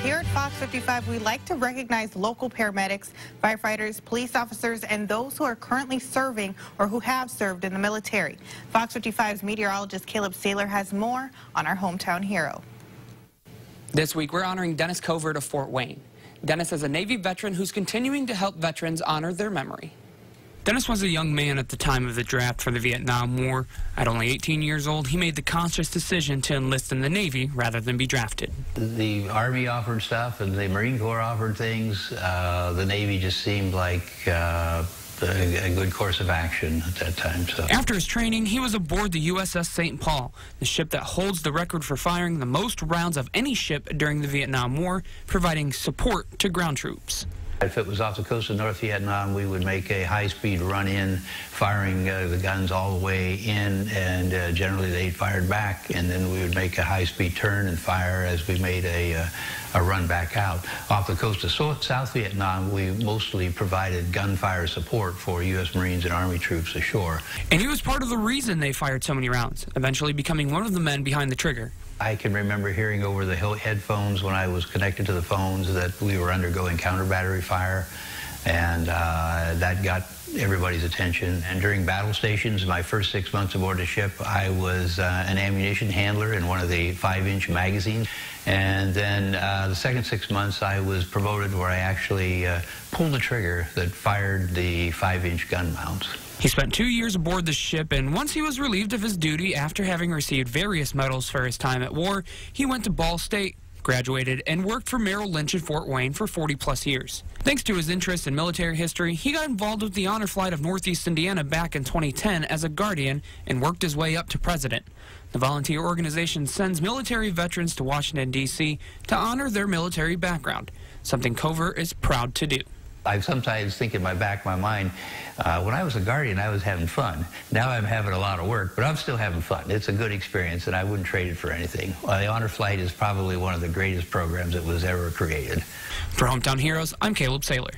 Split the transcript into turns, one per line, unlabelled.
here at Fox 55, we like to recognize local paramedics, firefighters, police officers, and those who are currently serving or who have served in the military. Fox 55's meteorologist Caleb Saylor has more on our hometown hero.
This week, we're honoring Dennis Covert of Fort Wayne. Dennis is a Navy veteran who's continuing to help veterans honor their memory. Dennis was a young man at the time of the draft for the Vietnam War. At only 18 years old, he made the conscious decision to enlist in the Navy rather than be drafted.
The Army offered stuff and the Marine Corps offered things. Uh, the Navy just seemed like uh, a, good course of action at that time. So.
After his training, he was aboard the USS St. Paul, the ship that holds the record for firing the most rounds of any ship during the Vietnam War, providing support to ground troops.
If it was off the coast of North Vietnam, we would make a high-speed run-in, firing uh, the guns all the way in, and uh, generally they fired back, and then we would make a high-speed turn and fire as we made a, uh, a run back out. Off the coast of South Vietnam, we mostly provided gunfire support for U.S. Marines and Army troops ashore.
And he was part of the reason they fired so many rounds, eventually becoming one of the men behind the trigger.
I can remember hearing over the headphones when I was connected to the phones that we were undergoing counter battery fire, and uh, that got everybody's attention. And during battle stations, my first six months aboard the ship, I was uh, an ammunition handler in one of the five-inch magazines. And then uh, the second six months, I was promoted where I actually uh, pulled the trigger that fired the five-inch gun mounts.
He spent two years aboard the ship, and once he was relieved of his duty after having received various medals for his time at war, he went to Ball State, graduated, and worked for Merrill Lynch in Fort Wayne for 40 plus years. Thanks to his interest in military history, he got involved with the honor flight of Northeast Indiana back in 2010 as a guardian and worked his way up to president. The volunteer organization sends military veterans to Washington, D.C. to honor their military background, something Covert is proud to do.
I sometimes think in my back of my mind, uh, when I was a guardian, I was having fun. Now I'm having a lot of work, but I'm still having fun. It's a good experience, and I wouldn't trade it for anything. Uh, the Honor Flight is probably one of the greatest programs that was ever created.
For Hometown Heroes, I'm Caleb Saylor.